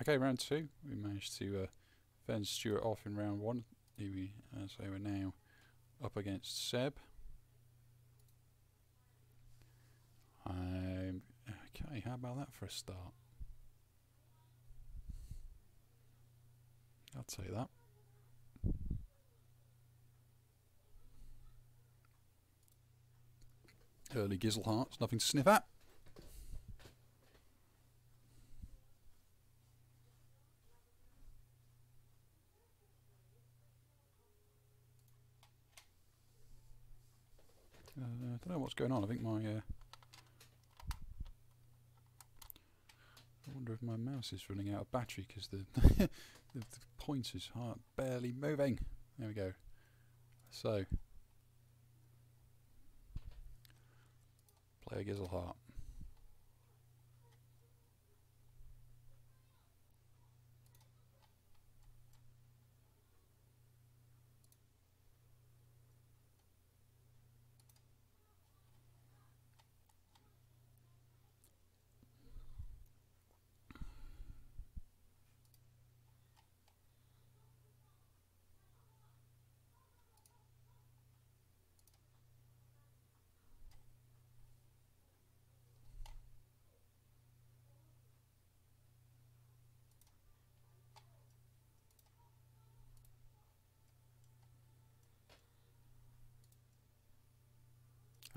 Okay, round two. We managed to uh, fend Stuart off in round one. We, uh, so we're now up against Seb. Um, okay, how about that for a start? I'll take that. Early Gizelhart's, nothing to sniff at. Uh, I don't know what's going on. I think my. Uh, I wonder if my mouse is running out of battery because the, the, the pointers aren't barely moving. There we go. So, play a Gizelhart.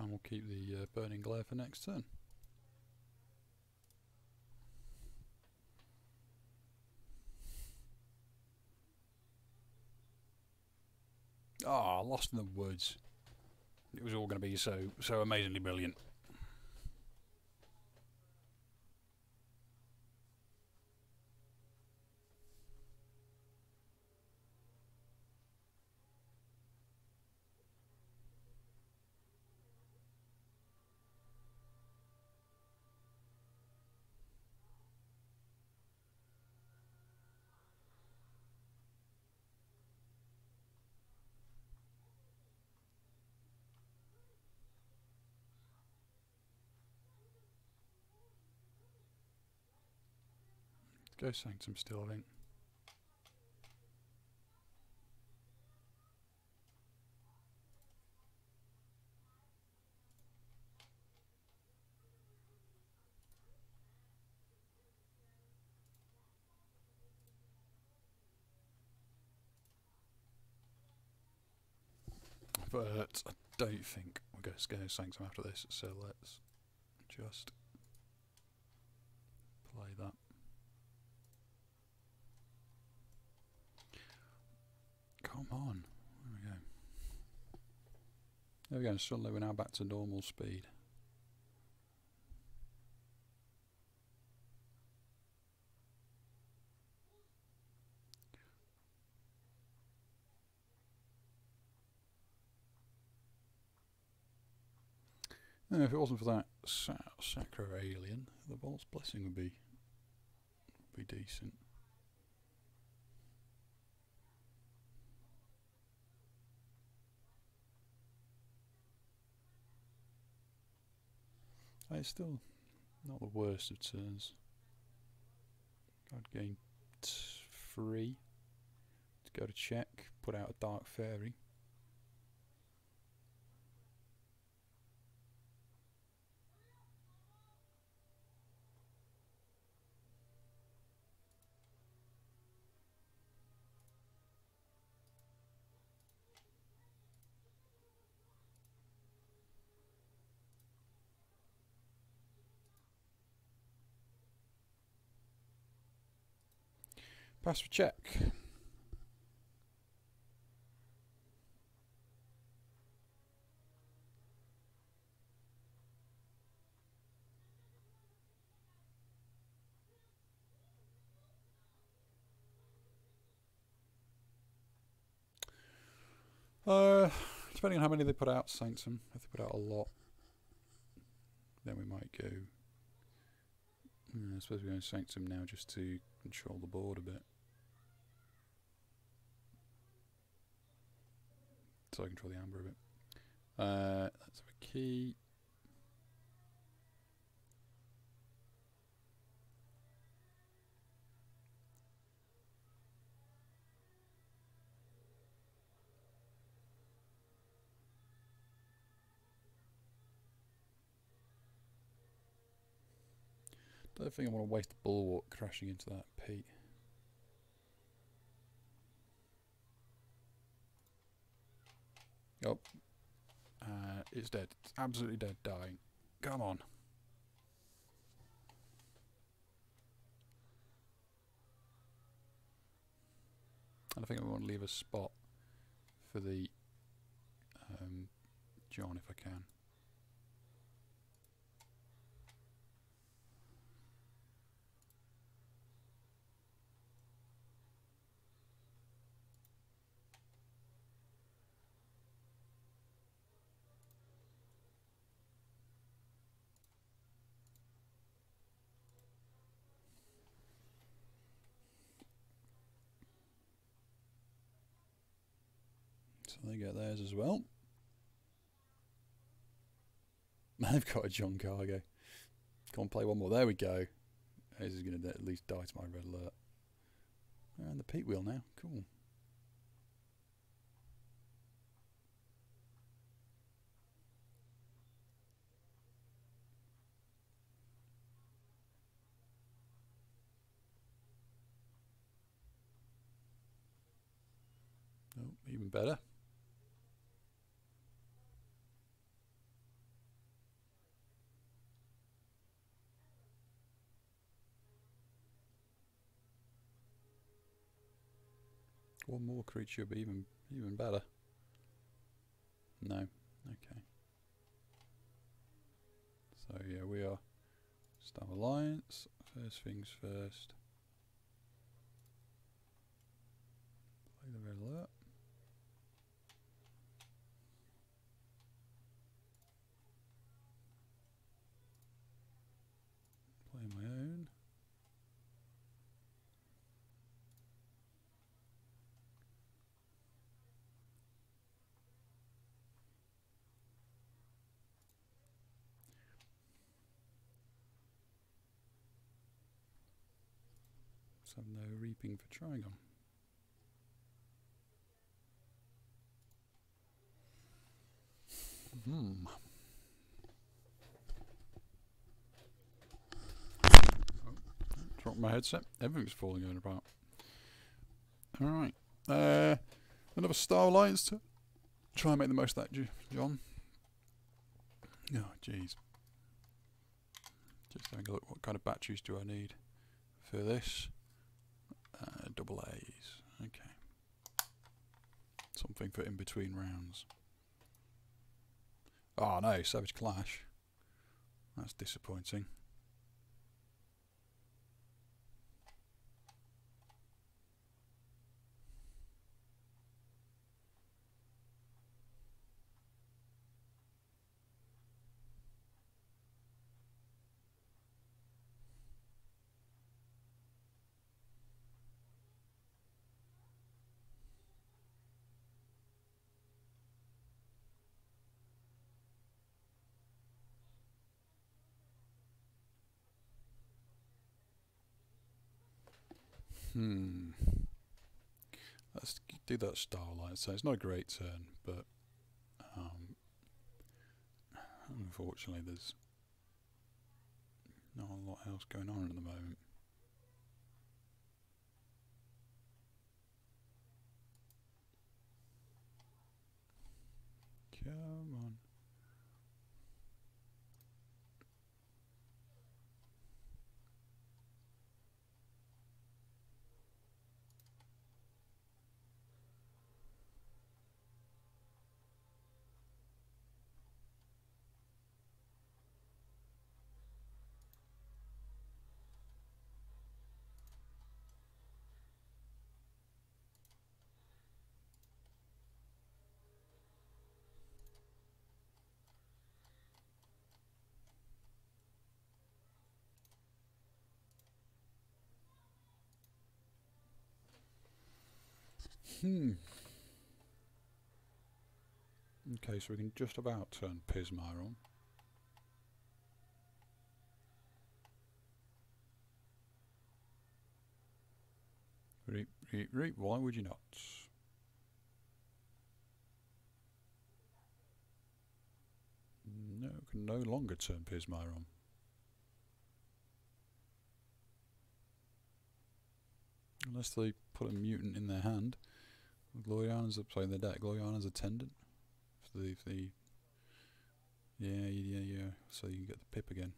And we'll keep the uh, burning glare for next turn. Ah, oh, lost in the woods. It was all going to be so so amazingly brilliant. Go Sanctum still, I think. But I don't think we're going to go Sanctum after this, so let's just play that. Come on. There we go. There we go. Suddenly we're now back to normal speed. And if it wasn't for that sa sacro alien, the Vault's blessing would be would be decent. It's still not the worst of turns. I'd gain three to go to check, put out a Dark Fairy. Pass for check. Uh, depending on how many they put out, Sanctum. If they put out a lot, then we might go. Hmm, I suppose we're going Sanctum now just to control the board a bit. so I can draw the amber a bit. Uh, let's have a key. Don't think I want to waste the bulwark crashing into that peat. Oh. Uh, it's dead. It's absolutely dead, dying. Come on. And I think I want to leave a spot for the um, John if I can. They get theirs as well. Man, they've got a John Cargo. Go on, play one more. There we go. This is going to at least die to my red alert. And the peat wheel now. Cool. Oh, even better. One more creature would be even even better. No. Okay. So yeah, we are Star Alliance. First things first. Play the red alert. Play my own. So no reaping for Trigon. Hmm. Oh, dropped my headset. Everything's falling over apart. Alright. Uh, another Star Alliance to try and make the most of that, John. Oh, jeez. Just having a look. What kind of batteries do I need for this? A's. Okay. Something for in between rounds. Oh no, Savage Clash. That's disappointing. Hmm. Let's do that starlight. So it's not a great turn, but um, unfortunately, there's not a lot else going on at the moment. Come on. Hmm. Okay, so we can just about turn Pismire on. Reap, reap, reap, why would you not? No, can no longer turn Pismire on. Unless they put a mutant in their hand. Gloriana's in their deck. Gloriana's attendant. For the, for the yeah, yeah, yeah. So you can get the pip again.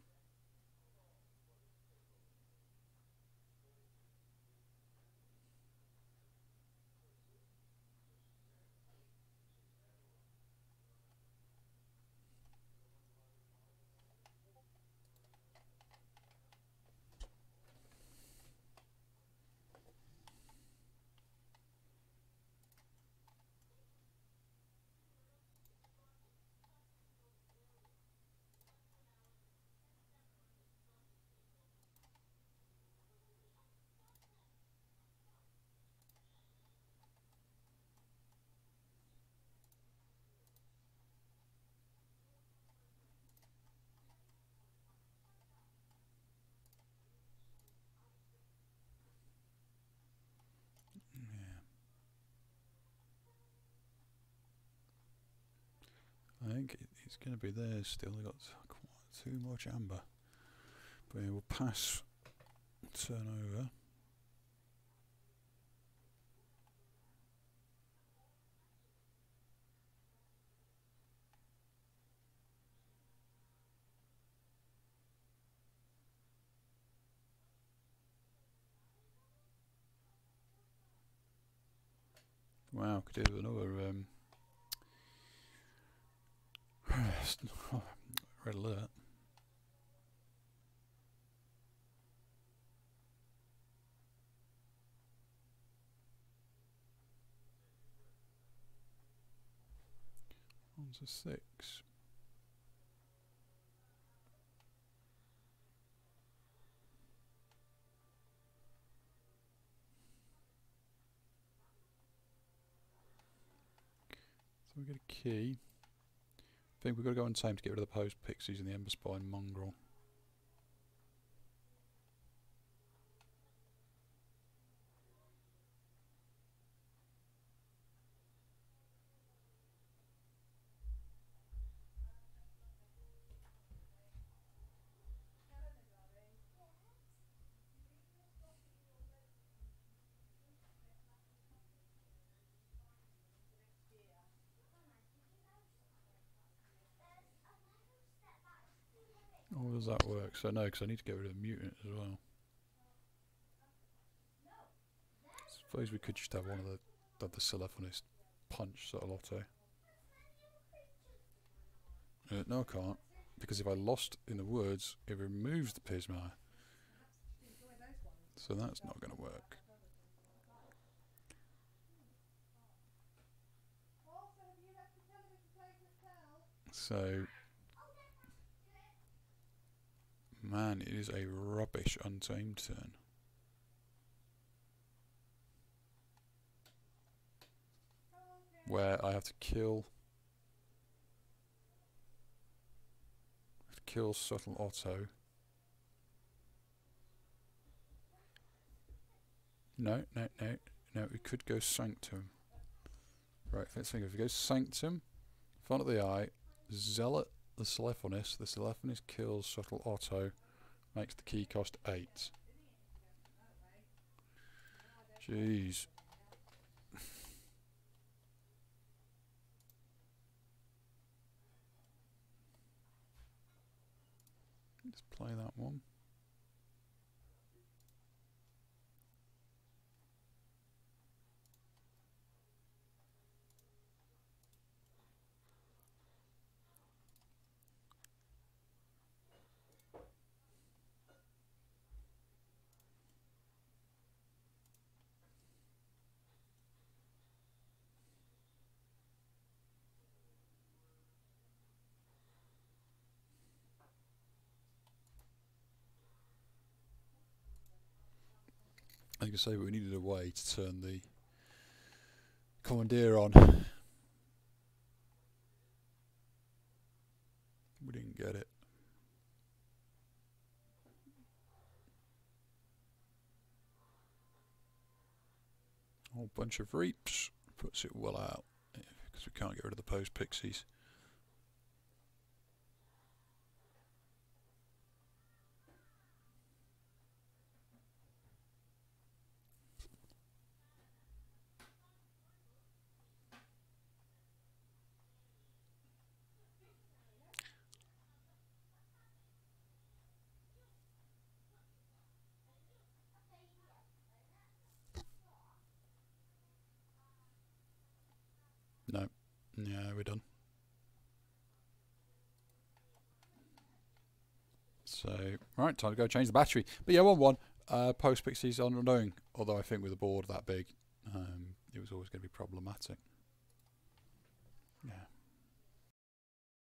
Think it's going to be there still. They've got quite too much amber. But yeah, we'll pass turn over. Wow, could do another. Um, read alert. On to six. So we get a key. Think we've got to go on time to get rid of the post pixies and the ember spine mongrel. How does that work? So no, because I need to get rid of the mutant as well. Suppose we could just have one of the the Celephonist punch sort of lotto. Uh, no, I can't. Because if I lost in the woods, it removes the Pismire. So that's not going to work. So, man, it is a rubbish untamed turn. Where I have to kill to kill subtle Otto. No, no, no, no, we could go Sanctum. Right, let's think if we go Sanctum, front of the eye, Zealot the Celephonist, the Celephonist kills Subtle Otto, makes the key cost 8. Jeez. Let's play that one. I say, we needed a way to turn the commandeer on. We didn't get it. A whole bunch of reaps puts it well out because we can't get rid of the post pixies. Yeah, we're done. So, right, time to go change the battery. But yeah, 1 1. Uh, post Pixies unknown. Although I think with a board that big, um, it was always going to be problematic. Yeah.